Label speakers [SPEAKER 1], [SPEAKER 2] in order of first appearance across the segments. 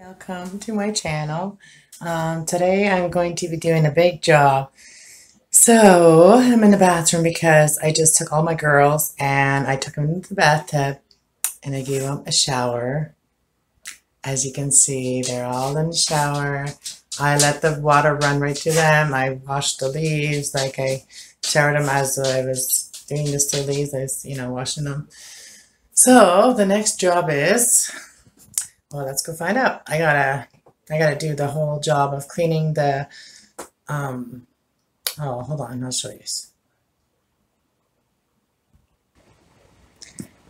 [SPEAKER 1] Welcome to my channel. Um, today I'm going to be doing a big job. So I'm in the bathroom because I just took all my girls and I took them into the bathtub and I gave them a shower. As you can see, they're all in the shower. I let the water run right to them. I washed the leaves, like I showered them as I was doing this to the leaves. I was, you know, washing them. So the next job is well, let's go find out. I gotta, I gotta do the whole job of cleaning the, um, oh, hold on, I'll show you.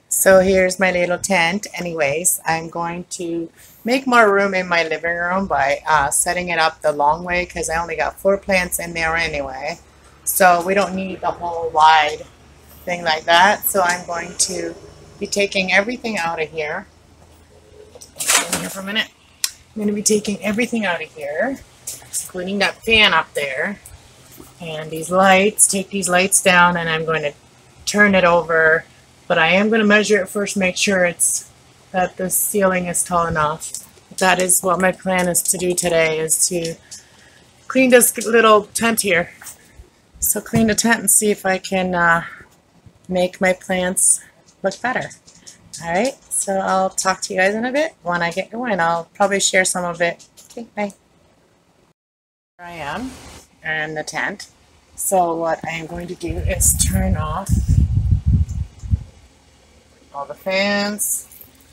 [SPEAKER 1] So here's my little tent. Anyways, I'm going to make more room in my living room by uh, setting it up the long way because I only got four plants in there anyway. So we don't need the whole wide thing like that. So I'm going to be taking everything out of here in here for a minute. I'm going to be taking everything out of here, including that fan up there, and these lights. Take these lights down, and I'm going to turn it over. But I am going to measure it first, make sure it's that the ceiling is tall enough. That is what my plan is to do today, is to clean this little tent here. So clean the tent and see if I can uh, make my plants look better. Alright, so I'll talk to you guys in a bit when I get going. I'll probably share some of it. Okay, bye. Here I am in the tent. So what I am going to do is turn off all the fans,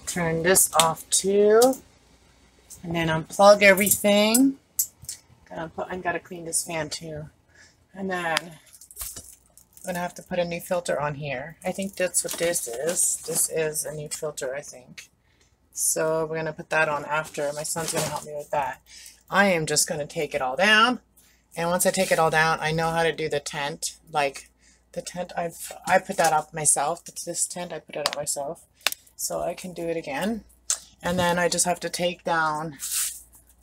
[SPEAKER 1] turn this off too, and then unplug everything. Gotta put, I gotta clean this fan too. And then I'm gonna have to put a new filter on here. I think that's what this is. This is a new filter, I think. So we're gonna put that on after. My son's gonna help me with that. I am just gonna take it all down. And once I take it all down, I know how to do the tent. Like the tent, I've I put that up myself. This tent, I put it up myself. So I can do it again. And then I just have to take down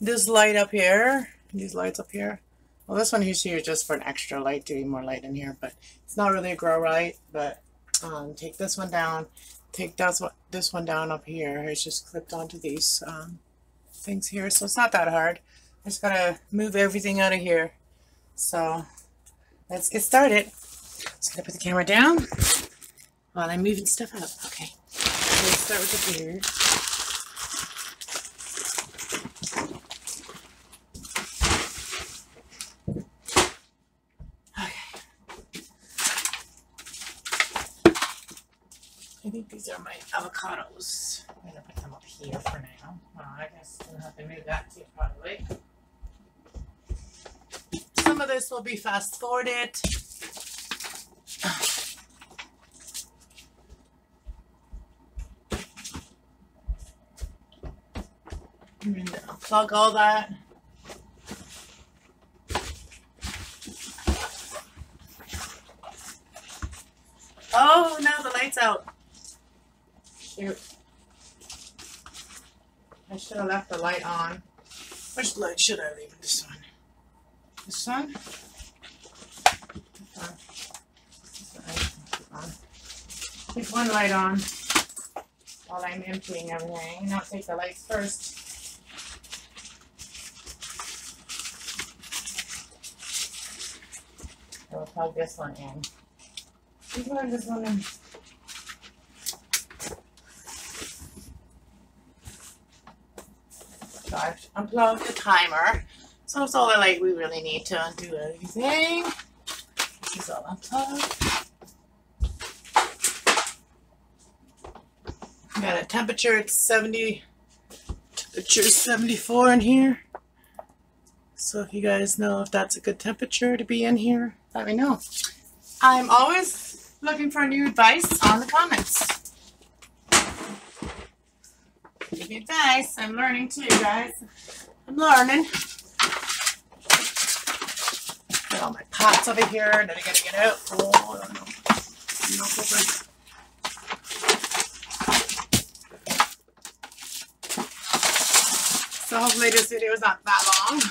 [SPEAKER 1] this light up here. These lights up here. Well, this one here is just for an extra light, doing more light in here, but it's not really a grow light, but um, take this one down, take this one, this one down up here. It's just clipped onto these um, things here, so it's not that hard. I just gotta move everything out of here. So let's get started. Just gonna put the camera down while I'm moving stuff up. Okay, let's start with the beard. I think these are my avocados. I'm gonna put them up here for now. Well, I guess we'll have to move that too, probably. Some of this will be fast forwarded. I'm gonna unplug all that. Oh, no, the light's out. Shoot. I should have left the light on. Which light should I leave? This one. This one? Keep one light on while I'm emptying everything. Not take the lights first. I will plug this one in. This one, this one in. I've unplugged the timer. So that's all the light we really need to undo everything. This is all unplugged. Got a temperature, it's 70, temperature 74 in here. So if you guys know if that's a good temperature to be in here, let me know. I'm always looking for new advice on the comments. Me advice. I'm learning too, guys. I'm learning. Got all my pots over here that I gotta get out. Oh, I don't know. So hopefully this video is not that long.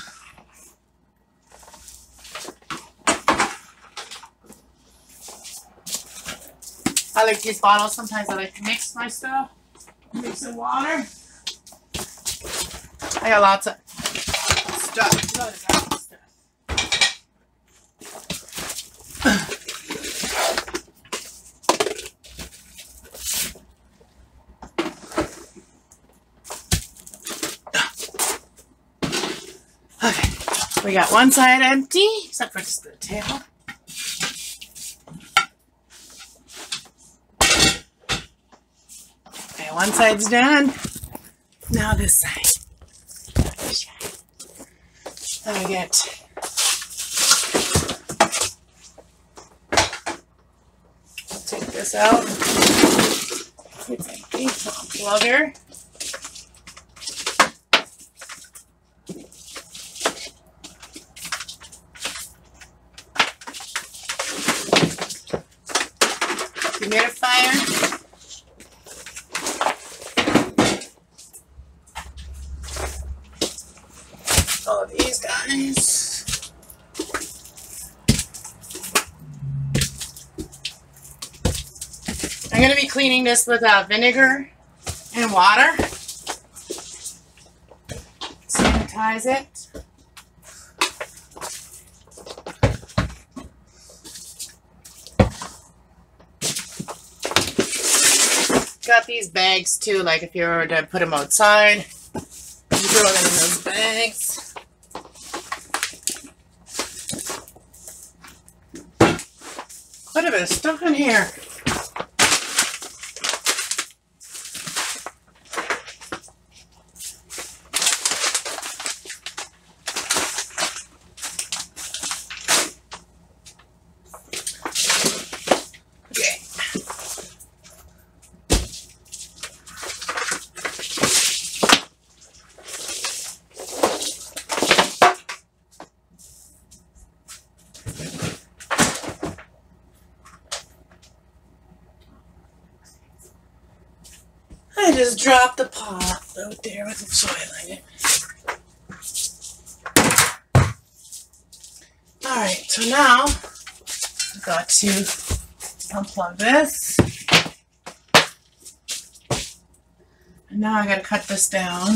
[SPEAKER 1] I like these bottles. Sometimes I like to mix my stuff. Mix some water. I got lots of stuff. Lots of stuff. Okay, we got one side empty, except for just the tail. Okay, one side's done. Now this side. Then I get take this out. It's empty. Unplug her. Humidifier. All of these guys. I'm going to be cleaning this with uh, vinegar and water. Sanitize it. Got these bags too, like if you were to put them outside, you throw them in those bags. Quite a bit of stuff in here. Okay. I just dropped the pot out there with the soil in it. Alright, so now I've got to unplug this. And now I gotta cut this down.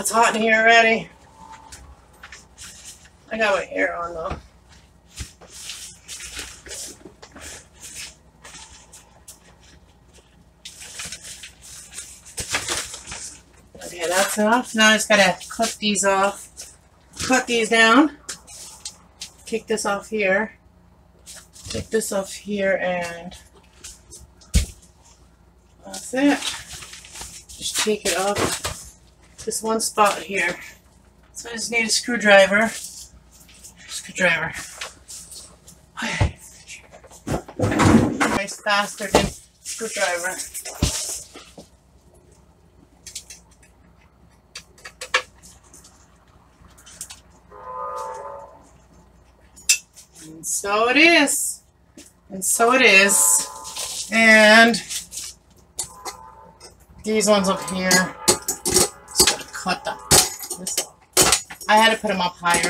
[SPEAKER 1] It's hot in here already. I got my hair on though. Okay, that's off. Now I just gotta clip these off. Cut these down. Take this off here. Take this off here and that's it. Just take it off this one spot here. So I just need a screwdriver. Screwdriver. Okay. Nice faster than screwdriver. So it is. And so it is. And these ones up here. Cut them. I had to put them up higher.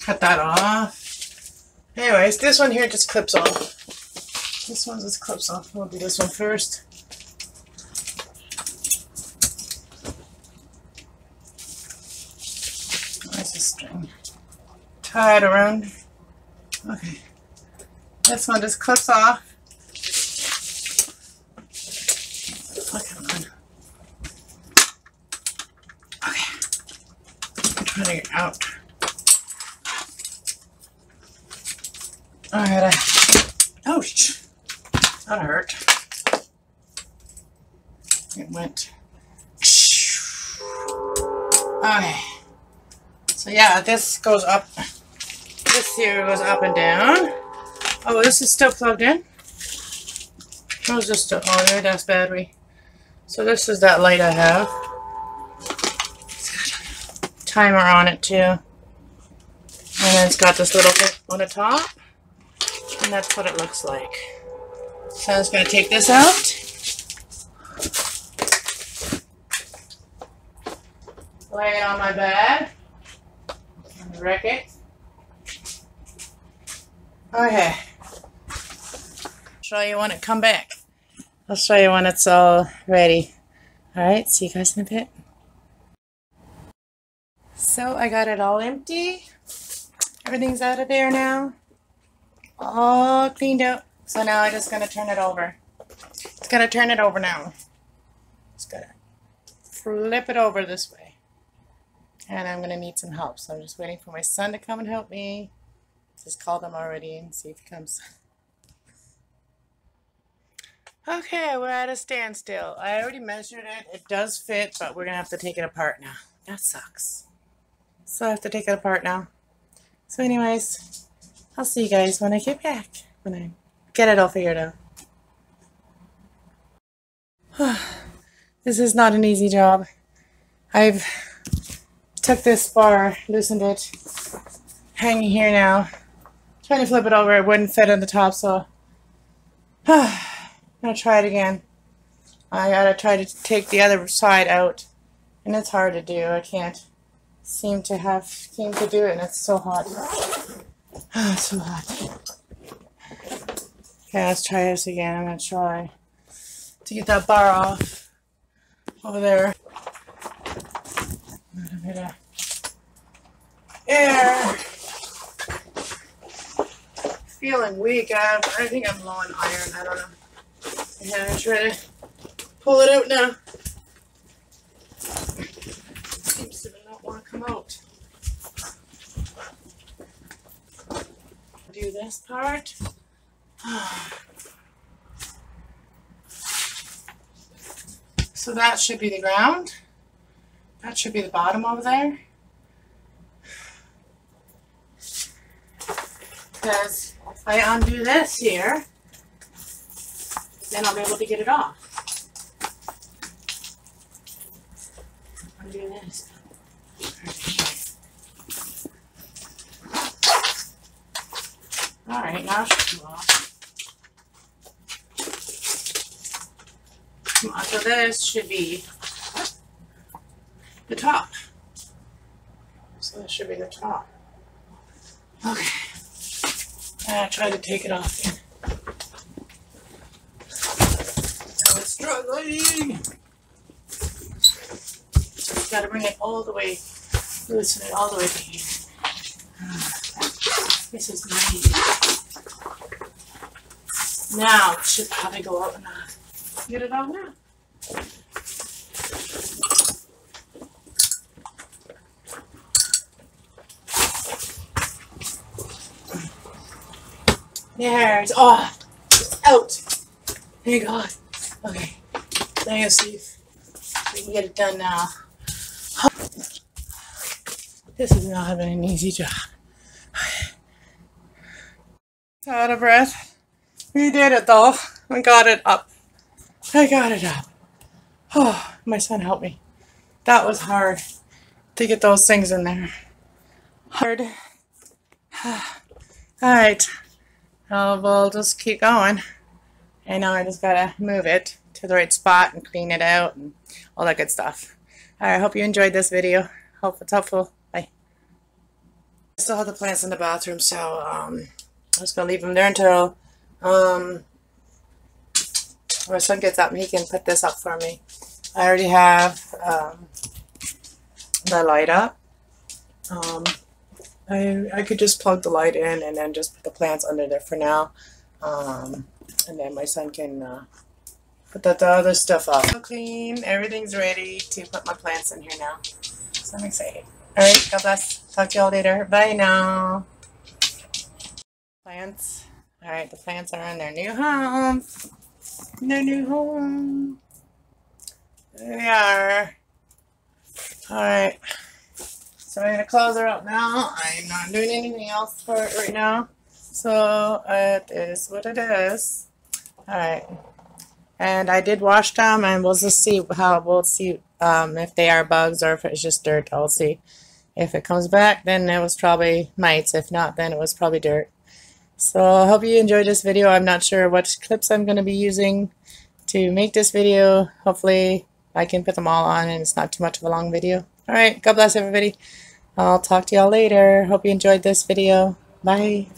[SPEAKER 1] Cut that off. Anyways, this one here just clips off. This one just clips off. We'll do this one first. Tie it around. Okay. This one just clips off. To get out. Alright. Ouch. That hurt. It went. Okay. So yeah, this goes up. This here goes up and down. Oh, this is still plugged in. Oh, it's just a, oh, there, battery. So this is that light I have. It's got a timer on it too. And then it's got this little thing on the top. And that's what it looks like. So I'm just going to take this out. lay it on my bed. Wreck it. Okay. Show you when it come back. I'll show you when it's all ready. Alright, see you guys in a bit. So I got it all empty. Everything's out of there now. All cleaned up. So now I'm just gonna turn it over. It's going to turn it over now. Just gotta flip it over this way. And I'm gonna need some help. So I'm just waiting for my son to come and help me. Just call them already and see if he comes. Okay, we're at a standstill. I already measured it. It does fit, but we're gonna have to take it apart now. That sucks. So I have to take it apart now. So anyways, I'll see you guys when I get back. When I get it all figured out. this is not an easy job. I've took this bar, loosened it, hanging here now. Trying to flip it over, it wouldn't fit on the top, so I'm gonna try it again. I gotta try to take the other side out, and it's hard to do. I can't seem to have seem to do it, and it's so hot. Oh, so hot. Okay, let's try this again. I'm gonna try to get that bar off over there. Air. Feeling weak. I, I think I'm low on iron. I don't know. I'm trying to pull it out now. It seems to not want to come out. Do this part. So that should be the ground. That should be the bottom over there. Because I undo this here, then I'll be able to get it off. Undo this. Alright, now it should come off. So this should be the top. So this should be the top. Okay. Ah, I tried to take it off again. I was struggling. Just gotta bring it all the way, loosen it all the way to here. Ah, this is easy. Now, it should probably go out and get it off now. There's, oh, it's out. Thank God. Okay, let me see if we can get it done now. This is not an easy job. Out of breath. We did it though. We got it up. I got it up. Oh, my son helped me. That was hard to get those things in there. Hard. All right. Uh, we'll just keep going. And now I just gotta move it to the right spot and clean it out and all that good stuff. I hope you enjoyed this video. Hope it's helpful. Bye. I still have the plants in the bathroom, so um, I'm just gonna leave them there until um, my son gets up and he can put this up for me. I already have um, the light up. Um, I, I could just plug the light in and then just put the plants under there for now. Um, and then my son can uh, put that, the other stuff up. So clean, everything's ready to put my plants in here now. So I'm excited. Alright, God bless. Talk to y'all later. Bye now. Plants. Alright, the plants are in their new home. Their new home. There they are. Alright. So I'm going to close her up now. I'm not doing anything else for it right now. So it is what it is. Alright. And I did wash them and we'll just see how, we'll see um, if they are bugs or if it's just dirt. I'll see. If it comes back, then it was probably mites. If not, then it was probably dirt. So I hope you enjoyed this video. I'm not sure what clips I'm going to be using to make this video. Hopefully I can put them all on and it's not too much of a long video. All right. God bless everybody. I'll talk to y'all later. Hope you enjoyed this video. Bye.